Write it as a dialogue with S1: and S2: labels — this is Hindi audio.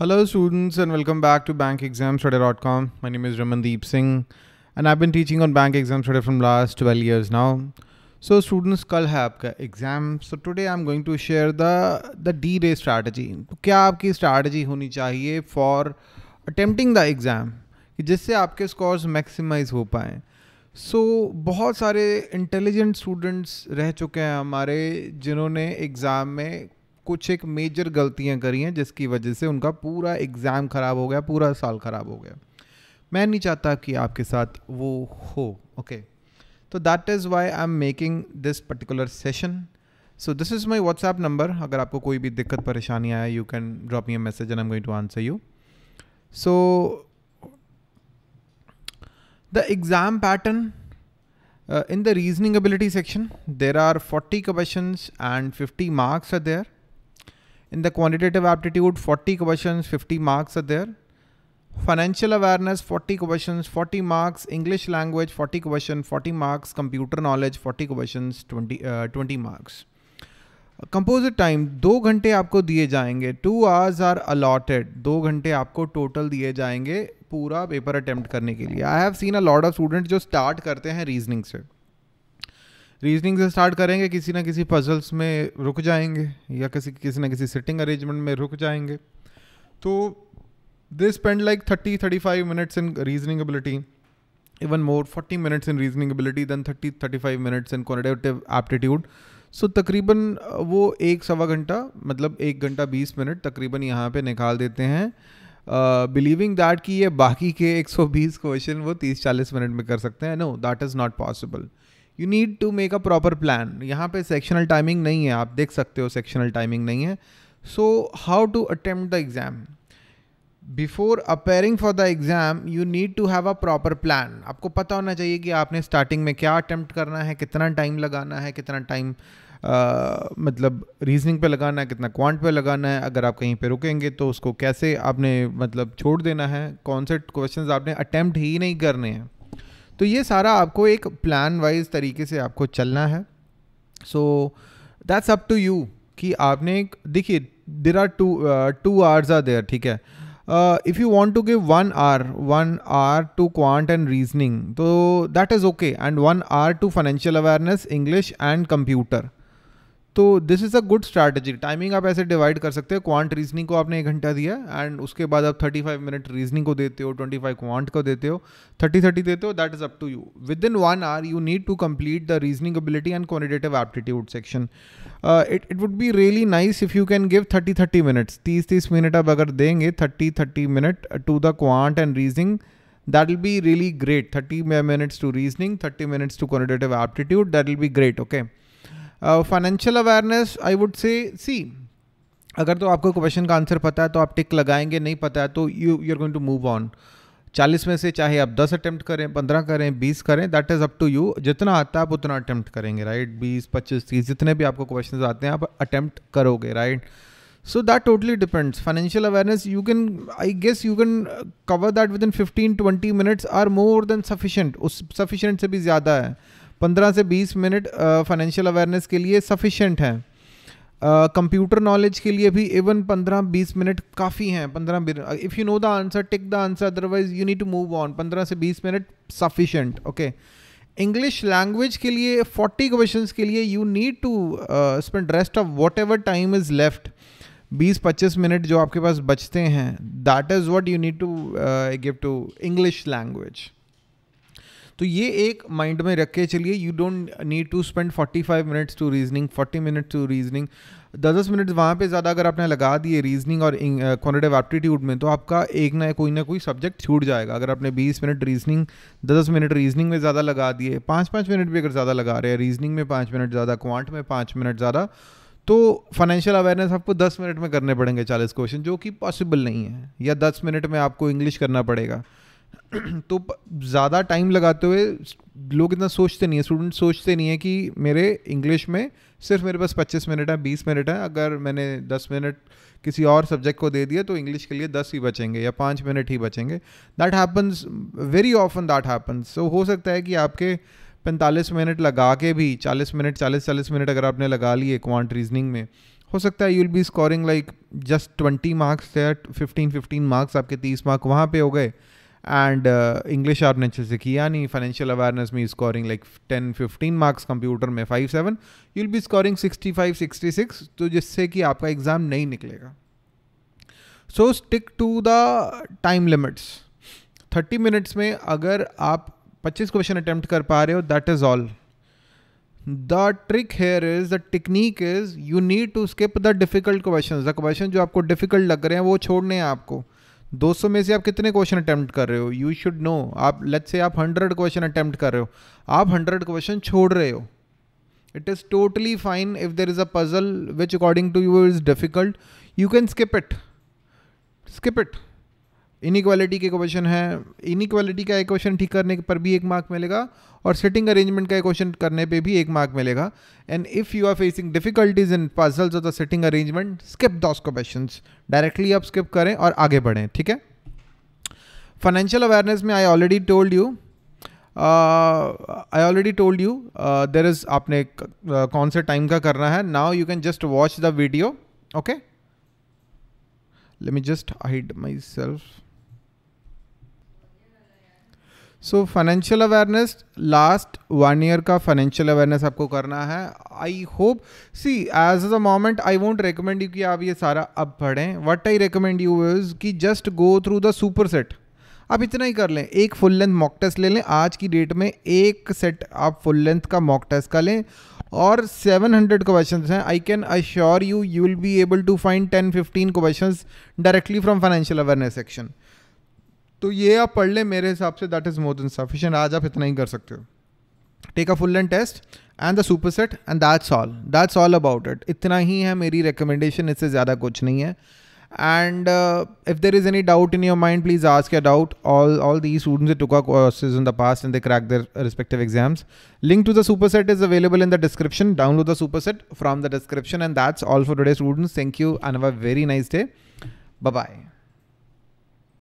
S1: Hello, students, and welcome back to bankexamstudy.com. My name is Ramandeep Singh, and I've been teaching on bank exam study from last 12 years now. So, students, कल है आपका exam so today I am going to share the the D day strategy तो क्या आपकी स्ट्रैटेजी होनी चाहिए फॉर अटेम्प्टिंग द एग्ज़ाम कि जिससे आपके स्कोर्स मैक्सिमाइज हो पाएँ सो so, बहुत सारे इंटेलिजेंट स्टूडेंट्स रह चुके हैं हमारे जिन्होंने एग्ज़ाम में कुछ एक मेजर गलतियाँ करी हैं जिसकी वजह से उनका पूरा एग्ज़ाम ख़राब हो गया पूरा साल ख़राब हो गया। मैं नहीं चाहता कि आपके साथ वो हो ओके तो that is why I am making this particular session so this is my WhatsApp number अगर आपको कोई भी दिक्कत परेशानी आया you can drop me a message and am going to answer you so the exam pattern in the reasoning ability section, there are 40 questions and 50 marks are there. In the quantitative aptitude, 40 questions, 50 marks are there. Financial awareness, 40 questions, 40 marks. English language, 40 questions, 40 marks. Computer knowledge, 40 questions, 20, uh, 20 marks. Composite time दो घंटे आपको दिए जाएँगे टू आवर्स आर अलॉटेड दो घंटे आपको टोटल दिए जाएँगे पूरा पेपर अटेम्प्ट करने के लिए I have seen a lot of student जो स्टार्ट करते हैं रीजनिंग से रीजनिंग से स्टार्ट करेंगे, किसी ना किसी पजल्स में रुक जाएँगे या किसी किसी ना किसी सिटिंग अरेंजमेंट में रुक जाएँगे। तो they spend like thirty thirty five minutes in reasoning ability even more forty minutes in reasoning ability then thirty thirty five minutes in quantitative aptitude so तकरीबन वो एक सवा घंटा मतलब एक घंटा बीस मिनट तकरीबन यहाँ पे निकाल देते हैं। बिलीविंग दैट कि ये बाकी के 120 क्वेश्चन वो 30-40 मिनट में कर सकते हैं। No that is not possible you need to make a proper plan यहाँ पे सेक्शनल टाइमिंग नहीं है आप देख सकते हो सेक्शनल टाइमिंग नहीं है। So how to attempt the exam before appearing for the exam you need to have a proper plan आपको पता होना चाहिए कि आपने स्टार्टिंग में क्या अटैम्प्ट करना है कितना टाइम लगाना है कितना टाइम uh, मतलब रीजनिंग पे लगाना है कितना क्वांट पे लगाना है। अगर आप कहीं पे रुकेंगे तो उसको कैसे आपने मतलब छोड़ देना है? कौन से क्वेश्चंस आपने अटैम्प्ट ही नहीं करने हैं। तो ये सारा आपको एक प्लान वाइज तरीके से आपको चलना है। So that's up to you कि आपने देखिए there are two two hours are there ठीक है। If you want to give one or one or two quant and reasoning तो that is okay and one or two financial awareness English and computer तो this is a good strategy timing आप ऐसे डिवाइड कर सकते हो। क्वांट रीजनिंग को आपने एक घंटा दिया एंड उसके बाद आप 35 मिनट रीजनिंग को देते हो 25 क्वांट को देते हो 30 30 देते हो that is up to you within one hour you need to complete the reasoning ability and quantitative aptitude section it it would be really nice if you can give 30 30 minutes तीस तीस मिनट आप अगर देंगे 30 30 minute to the quant and reasoning that will be really great. 30 minutes to reasoning 30 minutes to quantitative aptitude, that will be great, okay? Financial awareness I would say see अगर तो आपको क्वेश्चन का आंसर पता है तो आप टिक लगाएँगे, नहीं पता है तो you you are going to move on चालीस में से चाहे आप दस अटैम्प्ट करें, पंद्रह करें, बीस करें that is up to you जितना आता है, आप उतना अटैम्प्ट करेंगे राइट बीस, पच्चीस, तीस, जितने भी आपको क्वेश्चन आते हैं, आप अटैम्प्ट करोगे right so that totally depends financial awareness you can I guess you can cover that within fifteen twenty minutes are more than sufficient उस सफिशेंट से भी ज़्यादा है. पंद्रह से बीस मिनट फाइनेंशियल अवेयरनेस के लिए सफिशेंट हैं। कंप्यूटर नॉलेज के लिए भी इवन पंद्रह बीस मिनट काफ़ी हैं, पंद्रह if you know the answer tick the answer otherwise you need to move on पंद्रह से बीस minute sufficient okay English language के लिए फोर्टी क्वेश्चन के लिए you need to spend rest of whatever time is left बीस पच्चीस मिनट जो आपके पास बचते हैं that is what you need to give to English language तो ये एक माइंड में रख के चलिए you don't need to spend 45 minutes to reasoning 40 minutes to reasoning दस दस मिनट वहाँ पे ज़्यादा अगर आपने लगा दिए रीजनिंग और क्वानिटिव एप्टीट्यूड में तो आपका एक ना कोई ना कोई सब्जेक्ट छूट जाएगा। अगर आपने 20 मिनट रीजनिंग दस दस मिनट रीजनिंग में ज़्यादा लगा दिए पाँच पाँच मिनट भी अगर ज़्यादा लगा रहे हैं रीजनिंग में पाँच मिनट ज़्यादा क्वांट में पाँच मिनट ज़्यादा तो फाइनेंशियल अवेयरनेस आपको दस मिनट में करने पड़ेंगे चालीस क्वेश्चन जो कि पॉसिबल नहीं है। या दस मिनट में आपको इंग्लिश करना पड़ेगा। तो ज़्यादा टाइम लगाते हुए लोग इतना सोचते नहीं है स्टूडेंट सोचते नहीं है कि मेरे इंग्लिश में सिर्फ़ मेरे पास 25 मिनट है 20 मिनट है। अगर मैंने 10 मिनट किसी और सब्जेक्ट को दे दिया तो इंग्लिश के लिए 10 ही बचेंगे या पाँच मिनट ही बचेंगे। That happens very often that happens so हो सकता है कि आपके 45 मिनट लगा के भी 40 मिनट 40 40 मिनट अगर आपने लगा लिए क्वांट रीजनिंग में, हो सकता है you will be scoring like just twenty marks there fifteen fifteen marks आपके तीस मार्क वहाँ पे हो गए। एंड इंग्लिश आपने अच्छे से किया नहीं फाइनेंशियल अवेयरनेस में scoring like ten fifteen marks computer में five seven you'll be scoring sixty five sixty six तो जिससे कि आपका एग्ज़ाम नहीं निकलेगा so stick to the time limits thirty minutes में अगर आप पच्चीस क्वेश्चन अटैम्प्ट कर पा रहे हो that is all the trick here is the technique is you need to skip the difficult question the question जो आपको डिफ़िकल्ट लग रहे हैं, वो छोड़ने हैं आपको. 200 में से आप कितने क्वेश्चन अटैम्प्ट कर रहे हो? यू शुड नो आप लेट्स से आप 100 क्वेश्चन अटैम्प्ट कर रहे हो। आप 100 क्वेश्चन छोड़ रहे हो। It is totally fine if there is a puzzle which according to you is difficult you can skip it skip it inequality के क्वेश्चन है। इनक्वालिटी का एक क्वेश्चन ठीक करने पर भी एक मार्क मिलेगा और सिटिंग अरेंजमेंट का एक क्वेश्चन करने पे भी एक मार्क मिलेगा। And if you are facing difficulties in puzzles of the sitting arrangement skip those question directly आप स्किप करें और आगे बढ़ें ठीक है? फाइनेंशियल अवेयरनेस में I already told you I already told you there is आपने uh, कौन से टाइम का करना है। Now you can just watch the video okay let me just hide myself. So financial awareness last one year का फाइनेंशियल अवेयरनेस आपको करना है। I hope see as a moment I won't recommend you कि आप ये सारा अब पढ़ें। What I recommend you is कि just go through the super set आप इतना ही कर लें। एक फुल लेंथ मॉक टेस्ट ले लें। आज की डेट में एक सेट आप फुल लेंथ का मॉक टेस्ट का लें। और 700 क्वेश्चन हैं। I can assure you you will be able to find 10 15 question directly from financial awareness section तो ये आप पढ़ लें मेरे हिसाब से that is more than sufficient आज आप इतना ही कर सकते हो। Take a full end test and the super set and that's all that's all about it इतना ही है मेरी रिकमेंडेशन इससे ज़्यादा कुछ नहीं है। And if there is any doubt in your mind please ask a doubt all all the student took a courses in the past and they crack their respective exams link to the super set is available in the description download the super set from the description and that's all for today students thank you and a very nice day bye bye